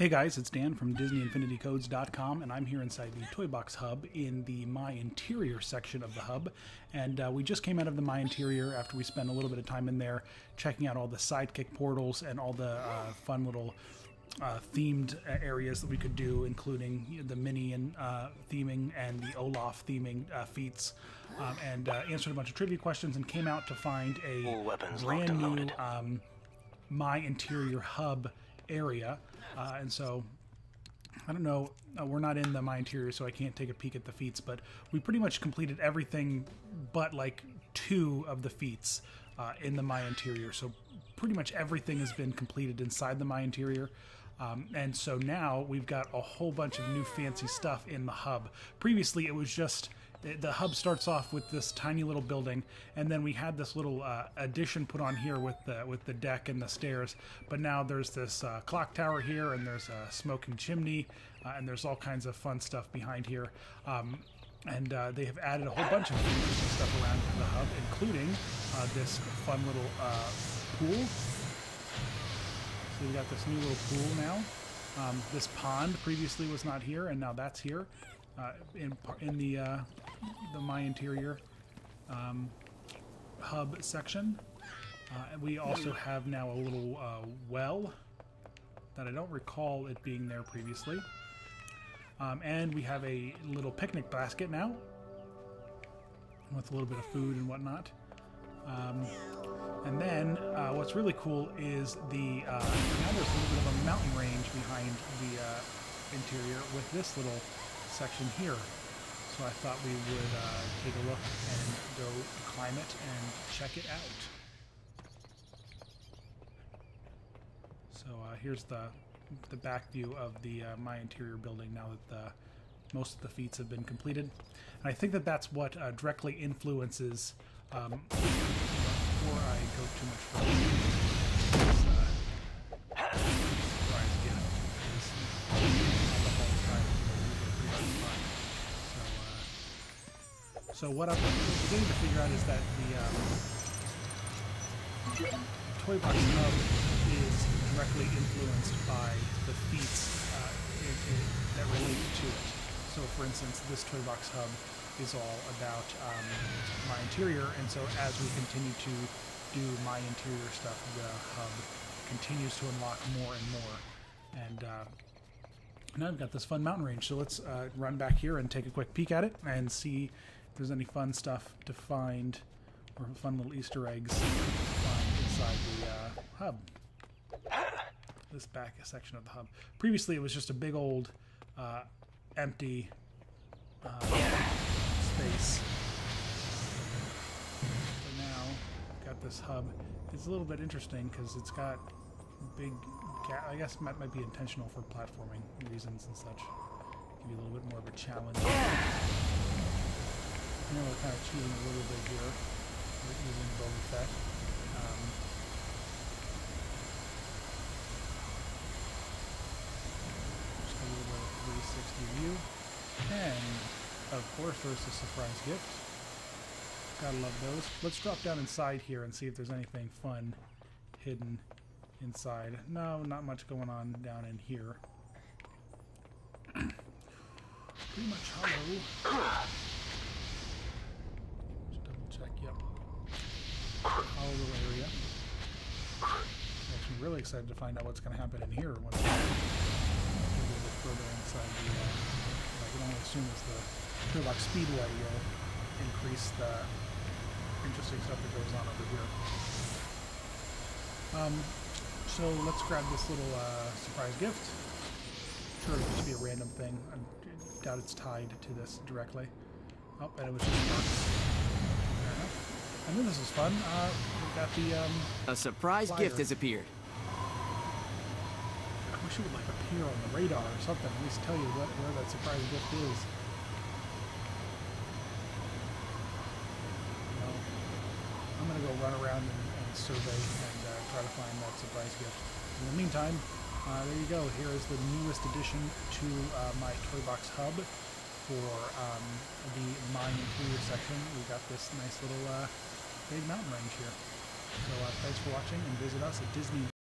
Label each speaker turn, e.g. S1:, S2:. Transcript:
S1: Hey guys, it's Dan from DisneyInfinityCodes.com, and I'm here inside the Toy Box Hub in the My Interior section of the hub. And uh, we just came out of the My Interior after we spent a little bit of time in there checking out all the sidekick portals and all the uh, fun little uh, themed areas that we could do, including the Minion uh, theming and the Olaf theming uh, feats, um, and uh, answered a bunch of trivia questions and came out to find a brand new um, My Interior hub area. Uh, and so I don't know. Uh, we're not in the my interior, so I can't take a peek at the feats. But we pretty much completed everything, but like two of the feats uh, in the my interior. So pretty much everything has been completed inside the my interior. Um, and so now we've got a whole bunch of new fancy stuff in the hub. Previously, it was just the hub starts off with this tiny little building, and then we had this little uh, addition put on here with the with the deck and the stairs. But now there's this uh, clock tower here, and there's a smoking chimney, uh, and there's all kinds of fun stuff behind here. Um, and uh, they have added a whole bunch of interesting stuff around the hub, including uh, this fun little uh, pool. So we got this new little pool now. Um, this pond previously was not here, and now that's here uh, in in the uh, the my interior um, hub section. Uh, and we also have now a little uh, well that I don't recall it being there previously. Um, and we have a little picnic basket now with a little bit of food and whatnot. Um, and then uh, what's really cool is the uh, now there's a little bit of a mountain range behind the uh, interior with this little section here. So I thought we would uh, take a look and go climb it and check it out. So uh, here's the the back view of the uh, my interior building now that the most of the feats have been completed, and I think that that's what uh, directly influences. Um, before I go too much further, this, uh, surprise gift is up all the time, so usually pretty much fun. So, what I'm beginning to figure out is that the um, Toy Box Hub is directly influenced by the feats uh, that relate to it. So, for instance, this Toy Box Hub is all about um, my interior, and so as we continue to do my interior stuff, the hub continues to unlock more and more. And uh, now I've got this fun mountain range, so let's uh, run back here and take a quick peek at it and see there's any fun stuff to find or fun little Easter eggs to find inside the uh, hub. This back section of the hub. Previously, it was just a big old uh, empty uh, space. But now, I've got this hub. It's a little bit interesting because it's got big. I guess that might be intentional for platforming reasons and such. Give you a little bit more of a challenge. I know we're kind of cheating a little bit here using Boba Fett. Um, just a little bit of 360 view. And, of course, there's the surprise gift. Gotta love those. Let's drop down inside here and see if there's anything fun hidden inside. No, not much going on down in here. Pretty much hollow. Just double check, yep. Hollow little area. Makes me really excited to find out what's going to happen in here when I get further inside the. Uh, I can only assume as the Turlock Speedway will increase the interesting stuff that goes on over here. Um, so let's grab this little uh, surprise gift. Sure, it'll just be a random thing. I doubt it's tied to this directly. Oh, and it was just dark. Fair enough. I knew this was fun. Uh, we got the, um,
S2: A surprise
S1: Flyer.
S2: gift has appeared.
S1: Wish it would like appear on the radar or something. At least tell you what, where that surprise gift is. I'm gonna go run around and, and survey and uh, try to find that surprise gift. In the meantime, uh, there you go. Here is the newest addition to uh, my Toy Box Hub for um, the Mine Interior section. We've got this nice little uh, big mountain range here. So uh, thanks for watching and visit us at Disney.